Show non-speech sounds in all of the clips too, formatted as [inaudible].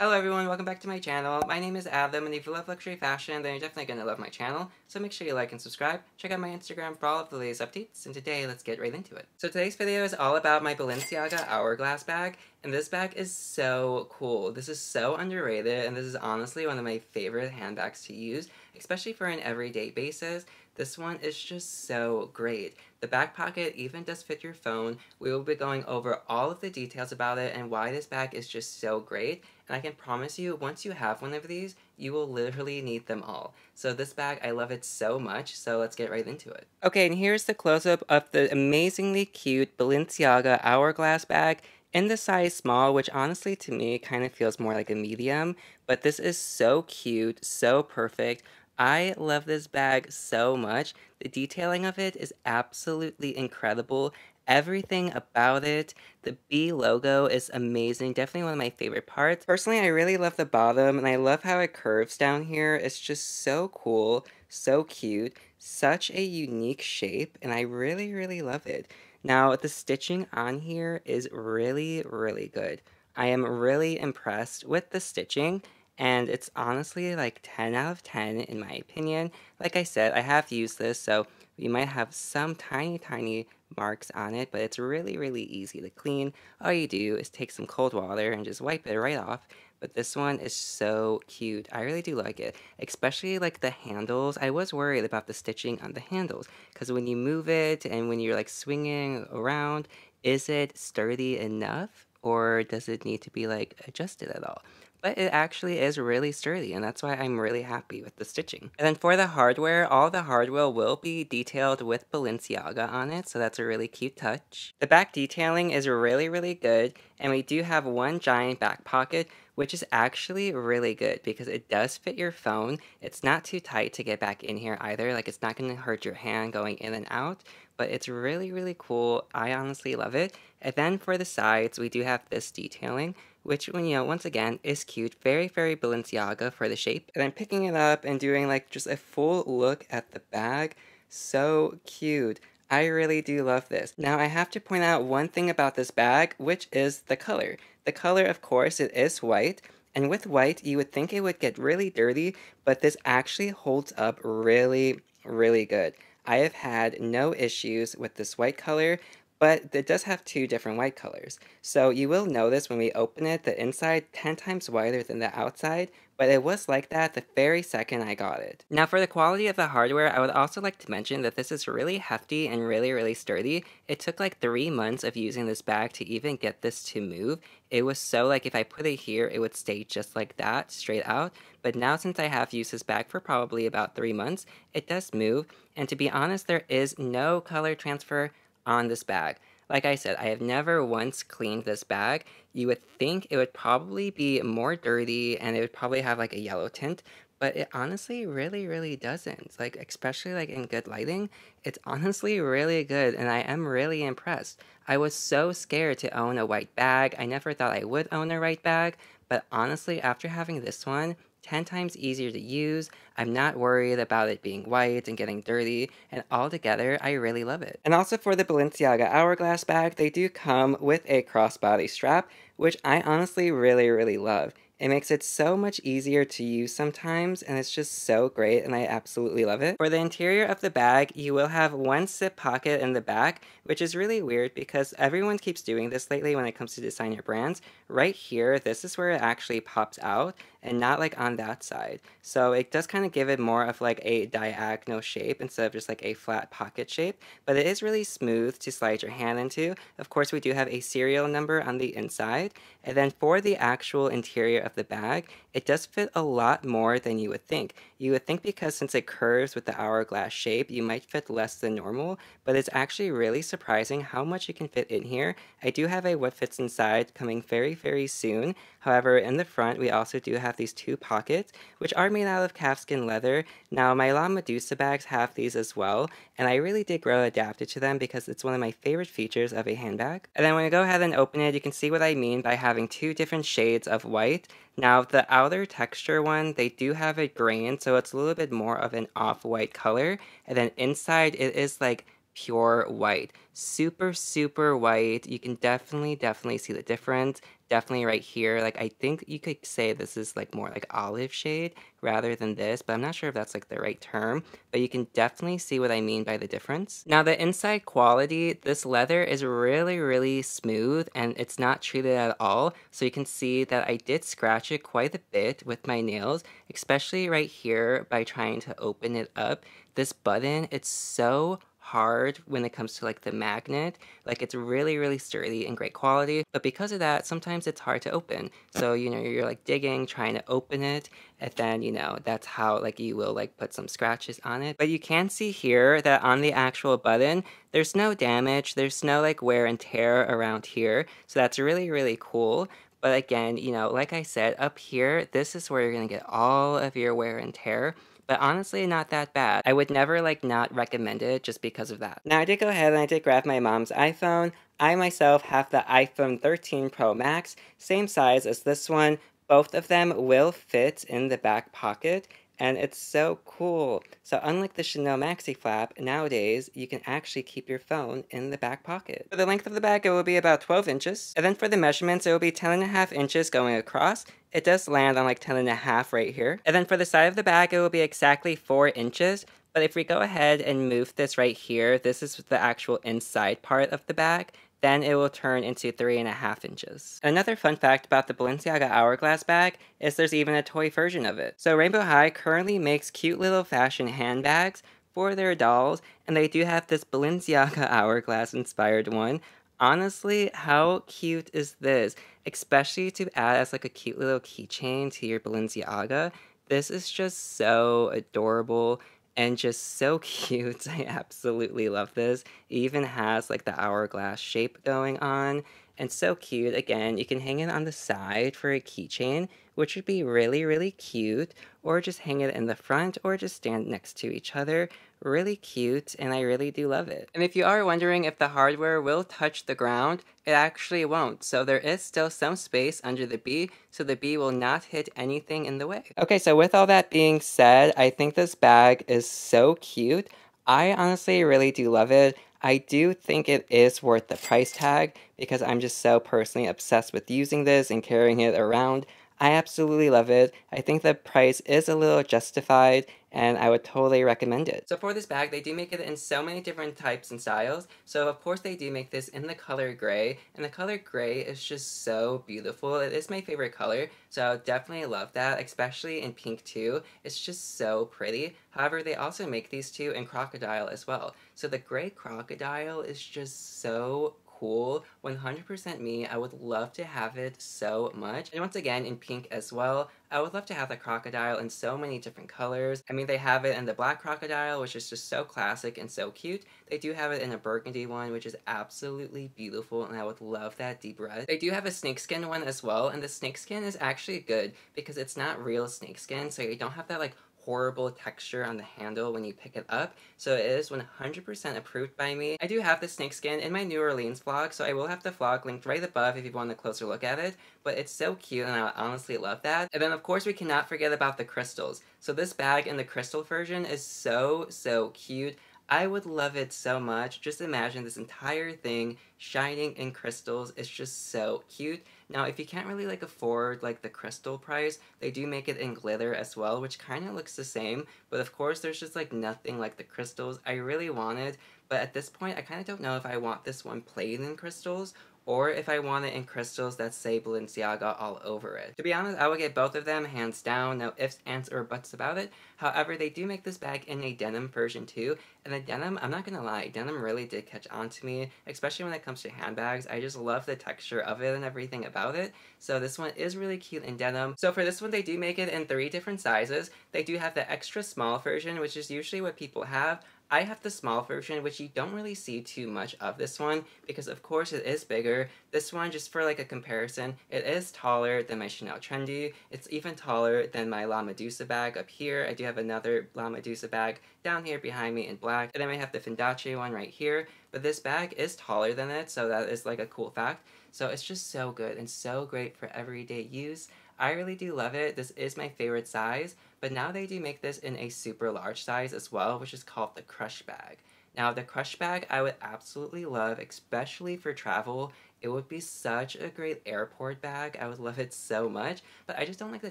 Hello everyone, welcome back to my channel. My name is Adam, and if you love luxury fashion, then you're definitely going to love my channel. So make sure you like and subscribe. Check out my Instagram for all of the latest updates, and today, let's get right into it. So today's video is all about my Balenciaga Hourglass bag, and this bag is so cool. This is so underrated, and this is honestly one of my favorite handbags to use, especially for an everyday basis. This one is just so great. The back pocket even does fit your phone. We will be going over all of the details about it and why this bag is just so great. And I can promise you, once you have one of these, you will literally need them all. So this bag, I love it so much, so let's get right into it. Okay, and here's the close-up of the amazingly cute Balenciaga Hourglass bag in the size small, which honestly to me kind of feels more like a medium, but this is so cute, so perfect. I love this bag so much. The detailing of it is absolutely incredible. Everything about it, the B logo is amazing. Definitely one of my favorite parts. Personally, I really love the bottom and I love how it curves down here. It's just so cool, so cute, such a unique shape, and I really, really love it. Now, the stitching on here is really, really good. I am really impressed with the stitching and it's honestly like 10 out of 10 in my opinion. Like I said, I have used this, so you might have some tiny, tiny marks on it, but it's really, really easy to clean. All you do is take some cold water and just wipe it right off. But this one is so cute. I really do like it, especially like the handles. I was worried about the stitching on the handles because when you move it and when you're like swinging around, is it sturdy enough or does it need to be like adjusted at all? But it actually is really sturdy and that's why I'm really happy with the stitching. And then for the hardware, all the hardware will be detailed with Balenciaga on it, so that's a really cute touch. The back detailing is really, really good, and we do have one giant back pocket, which is actually really good because it does fit your phone. It's not too tight to get back in here either, like it's not going to hurt your hand going in and out, but it's really, really cool. I honestly love it. And then for the sides, we do have this detailing, which, when you know, once again, is cute. Very, very Balenciaga for the shape. And I'm picking it up and doing, like, just a full look at the bag. So cute. I really do love this. Now, I have to point out one thing about this bag, which is the color. The color, of course, it is white. And with white, you would think it would get really dirty, but this actually holds up really, really good. I have had no issues with this white color but it does have two different white colors. So you will notice when we open it, the inside 10 times whiter than the outside, but it was like that the very second I got it. Now for the quality of the hardware, I would also like to mention that this is really hefty and really, really sturdy. It took like three months of using this bag to even get this to move. It was so like if I put it here, it would stay just like that, straight out. But now since I have used this bag for probably about three months, it does move. And to be honest, there is no color transfer on this bag. Like I said, I have never once cleaned this bag. You would think it would probably be more dirty and it would probably have like a yellow tint, but it honestly really, really doesn't. Like, especially like in good lighting, it's [laughs] honestly really good and I am really impressed. I was so scared to own a white bag. I never thought I would own a white bag, but honestly, after having this one, 10 times easier to use. I'm not worried about it being white and getting dirty, and altogether, I really love it. And also for the Balenciaga Hourglass bag, they do come with a crossbody strap, which I honestly really, really love. It makes it so much easier to use sometimes, and it's just so great, and I absolutely love it. For the interior of the bag, you will have one zip pocket in the back, which is really weird because everyone keeps doing this lately when it comes to designer brands. Right here, this is where it actually pops out, and not like on that side. So it does kind of give it more of like a diagonal shape instead of just like a flat pocket shape, but it is really smooth to slide your hand into. Of course, we do have a serial number on the inside, and then for the actual interior of the bag, it does fit a lot more than you would think. You would think because since it curves with the hourglass shape, you might fit less than normal, but it's actually really surprising how much you can fit in here. I do have a what fits inside coming very, very soon. However, in the front, we also do have these two pockets, which are made out of calfskin leather. Now, my La Medusa bags have these as well, and I really did grow adapted to them because it's one of my favorite features of a handbag. And then when I go ahead and open it, you can see what I mean by having two different shades of white. Now, the outer texture one, they do have a grain, so it's a little bit more of an off-white color. And then inside, it is like pure white. Super, super white. You can definitely, definitely see the difference. Definitely right here. Like, I think you could say this is like more like olive shade rather than this, but I'm not sure if that's like the right term. But you can definitely see what I mean by the difference. Now, the inside quality, this leather is really, really smooth and it's not treated at all. So you can see that I did scratch it quite a bit with my nails, especially right here by trying to open it up. This button, it's so hard when it comes to like the magnet. Like it's really, really sturdy and great quality. But because of that, sometimes it's hard to open. So, you know, you're like digging, trying to open it. And then, you know, that's how like you will like put some scratches on it. But you can see here that on the actual button, there's no damage. There's no like wear and tear around here. So that's really, really cool. But again, you know, like I said, up here, this is where you're to get all of your wear and tear but honestly not that bad. I would never like not recommend it just because of that. Now I did go ahead and I did grab my mom's iPhone. I myself have the iPhone 13 Pro Max, same size as this one. Both of them will fit in the back pocket and it's so cool. So unlike the Chanel Maxi Flap, nowadays you can actually keep your phone in the back pocket. For the length of the bag, it will be about 12 inches. And then for the measurements, it will be 10 and a half inches going across. It does land on like 10 and a half right here. And then for the side of the bag, it will be exactly 4 inches. But if we go ahead and move this right here, this is the actual inside part of the bag then it will turn into three and a half inches. Another fun fact about the Balenciaga Hourglass bag is there's even a toy version of it. So Rainbow High currently makes cute little fashion handbags for their dolls, and they do have this Balenciaga [laughs] Hourglass inspired one. Honestly, how cute is this? Especially to add as like a cute little keychain to your Balenciaga. This is just so adorable and just so [laughs] cute. I absolutely love this. It even has like the hourglass shape going on and so cute. Again, you can hang it on the side for a keychain, which would be really, really cute, or just hang it in the front or just stand next to each other really cute and I really do love it. And if you are wondering if the hardware will touch the ground, it actually won't. So there is still some space under the B, so the B will not hit anything in the way. Okay, so with all that being said, I think this bag is so cute. I honestly really do love it. I do think it is worth the price tag because I'm just so personally obsessed with using this and carrying it around. I absolutely love it. I think the price is a little justified and I would totally recommend it. So for this bag, they do make it in so many different types and styles. So of course they do make this in the color gray, and the color gray is just so beautiful. It is my favorite color, so I definitely love that, especially in pink too. It's just so pretty. However, they also make these two in crocodile as well. So the gray crocodile is just so cool. 100% me. I would love to have it so much. And once again, in pink as well. I would love to have the crocodile in so many different colors. I mean, they have it in the black crocodile, which is just so classic and so cute. They do have it in a burgundy one, which is absolutely beautiful, and I would love that deep red. They do have a snakeskin one as well, and the snakeskin is actually good because it's not real snakeskin, so you don't have that like horrible texture on the handle when you pick it up, so it is 100% approved by me. I do have the snakeskin in my New Orleans vlog, so I will have the vlog linked right above if you want a closer look at it, but it's so cute and I honestly love that. And then of course we cannot forget about the crystals. So this bag in the crystal version is so, so cute. I would love it so much. Just imagine this entire thing shining in crystals. It's just so cute. Now, if you can't really like afford like the crystal price, they do make it in glitter as well, which kind of looks the same. But of course, there's just like nothing like the crystals. I really wanted. but at this point, I kind of don't know if I want this one plain in crystals or if I want it in crystals that say Balenciaga all over it. To be honest, I would get both of them hands down, no ifs, ands, or buts about it. However, they do make this bag in a denim version too, and the denim, I'm not gonna lie, denim really did catch on to me, especially when it comes to handbags. I just love the texture of it and everything about it, so this one is really cute in denim. So for this one, they do make it in three different sizes. They do have the extra small version, which is usually what people have, I have the small version, which you don't really see too much of this one, because of course it is bigger. This one, just for like a comparison, it is taller than my Chanel Trendy. It's even taller than my La Medusa bag up here. I do have another La Medusa bag down here behind me in black. And then I have the Fendace one right here. But this bag is taller than it, so that is like a cool fact. So it's just so good and so great for everyday use. I really do love it. This is my favorite size, but now they do make this in a super large size as well, which is called the Crush Bag. Now, the crush bag I would absolutely love, especially for travel. It would be such a great airport bag. I would love it so much, but I just don't like the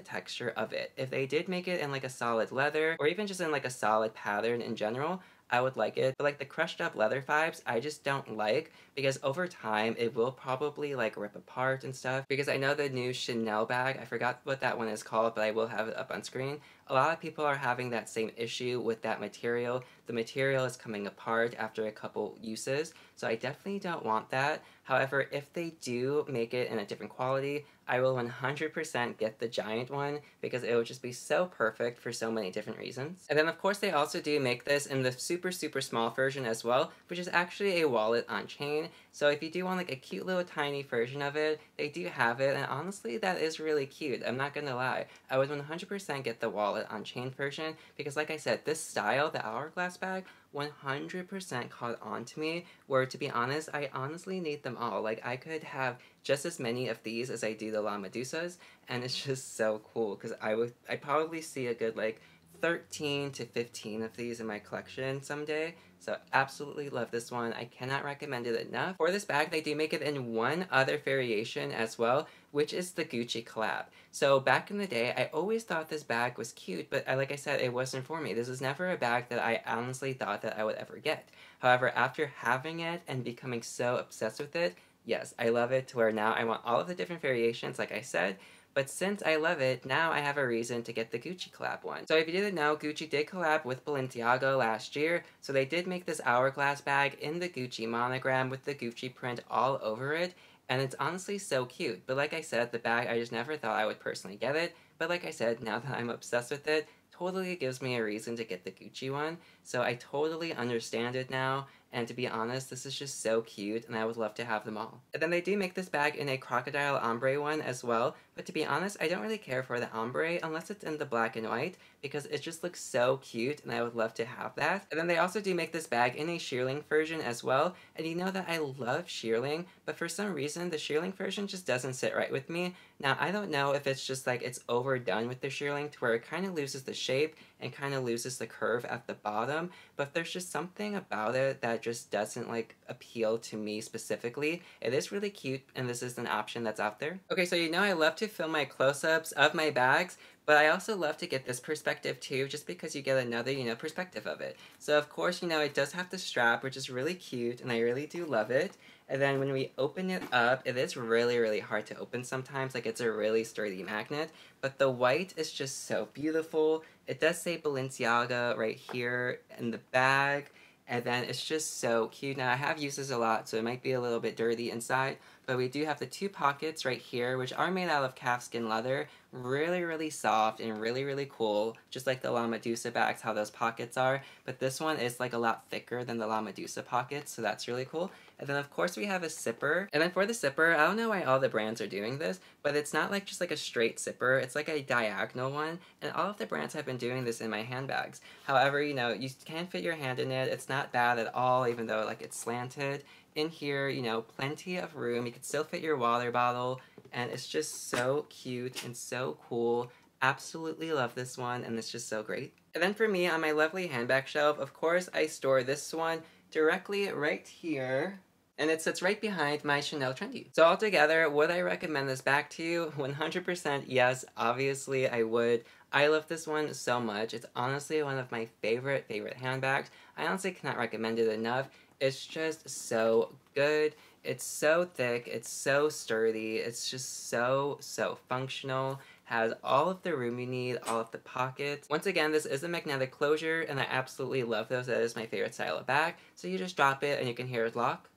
texture of it. If they did make it in like a solid leather, or even just in like a solid pattern in general, I would like it. But like the crushed up leather vibes, I just don't like because over time it will probably like rip apart and stuff. Because I know the new Chanel bag, I forgot what that one is called, but I will have it up on screen. A lot of people are having that same issue with that material. The material is coming apart after a couple uses, so I definitely don't want that. However, if they do make it in a different quality, I will 100% get the giant one because it would just be so perfect for so many different reasons. And then of course they also do make this in the super super small version as well, which is actually a wallet on chain. So if you do want like a cute little tiny version of it, they do have it and honestly that is really cute. I'm not gonna lie. I would 100% get the wallet on chain version because like I said, this style, the hourglass bag, 100% caught on to me, where to be honest, I honestly need them all. Like, I could have just as many of these as I do the La Medusas, and it's [laughs] just so cool, because I would, I probably see a good, like, 13 to 15 of these in my collection someday. So absolutely love this one. I cannot recommend it enough. For this bag, they do make it in one other variation as well, which is the Gucci collab. So back in the day, I always thought this bag was cute, but I, like I said, it wasn't for me. This was never a bag that I honestly thought that I would ever get. However, after having it and becoming so obsessed with it, yes, I love it to where now I want all of the different variations, like I said, but since I love it, now I have a reason to get the Gucci collab one. So if you didn't know, Gucci did collab with Balenciaga last year, so they did make this hourglass bag in the Gucci monogram with the Gucci print all over it, and it's honestly so cute. But like I said, the bag, I just never thought I would personally get it, but like I said, now that I'm obsessed with it, totally gives me a reason to get the Gucci one. So I totally understand it now, and to be honest, this is just so cute, and I would love to have them all. And then they do make this bag in a crocodile ombre one as well, but to be honest, I don't really care for the ombre unless it's in the black and white, because it just looks so cute, and I would love to have that. And then they also do make this bag in a shearling version as well, and you know that I love shearling, but for some reason, the shearling version just doesn't sit right with me. Now, I don't know if it's just like it's overdone with the shearling to where it kind of loses the shape and kind of loses the curve at the bottom, but there's just something about it that just doesn't like appeal to me specifically. It is really cute and this is an option that's out there. Okay, so you know I love to film my close-ups of my bags, but I also love to get this perspective too, just because you get another, you know, perspective of it. So of course, you know, it does have the strap, which is really cute, and I really do love it. And then when we open it up, it is really, really hard to open sometimes. Like it's a really sturdy magnet. But the white is just so beautiful. It does say Balenciaga right here in the bag. And then it's just so cute. Now I have used this a lot, so it might be a little bit dirty inside. But we do have the two pockets right here, which are made out of calfskin leather. Really, really soft and really, really cool. Just like the La Medusa bags, how those pockets are. But this one is like a lot thicker than the La Medusa pockets, so that's really cool. And then of course we have a zipper. And then for the zipper, I don't know why all the brands are doing this, but it's not like just like a straight zipper. It's like a diagonal one. And all of the brands have been doing this in my handbags. However, you know, you can fit your hand in it. It's not bad at all, even though like it's slanted. In here, you know, plenty of room. You can still fit your water bottle. And it's just so cute and so cool. Absolutely love this one, and it's just so great. And then for me, on my lovely handbag shelf, of course, I store this one directly right here and it sits right behind my Chanel Trendy. So altogether, would I recommend this back to you? [laughs] 100% yes, obviously I would. I love this one so much. It's honestly one of my favorite, favorite handbags. I honestly cannot recommend it enough. It's just so good. It's so thick, it's so sturdy, it's just so, so functional has all of the room you need, all of the pockets. Once again, this is a magnetic closure, and I absolutely love those. That is my favorite style of bag. So you just drop it, and you can hear it lock.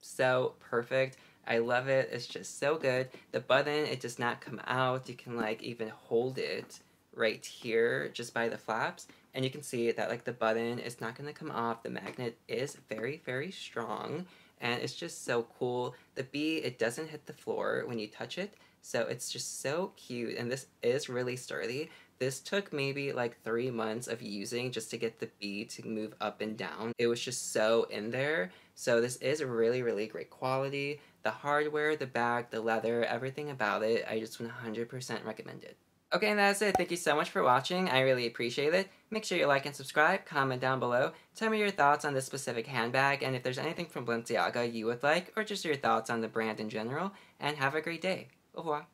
So perfect. I love it. It's just so good. The button, it does not come out. You can like even hold it right here just by the flaps and you can see that like the button is not going to come off. The magnet is very, very strong and it's just so cool. The B, it doesn't hit the floor when you touch it. So it's just so cute and this is really sturdy. This took maybe like three months of using just to get the B to move up and down. It was just so in there. So this is really, really great quality. The hardware, the bag, the leather, everything about it, I just 100% recommend it. Okay, and that's it. Thank you so much for watching. I really appreciate it. Make sure you like and subscribe, comment down below, tell me your thoughts on this specific handbag, and if there's anything from Balenciaga you would like, or just your thoughts on the brand in general, and have a great day. Au revoir.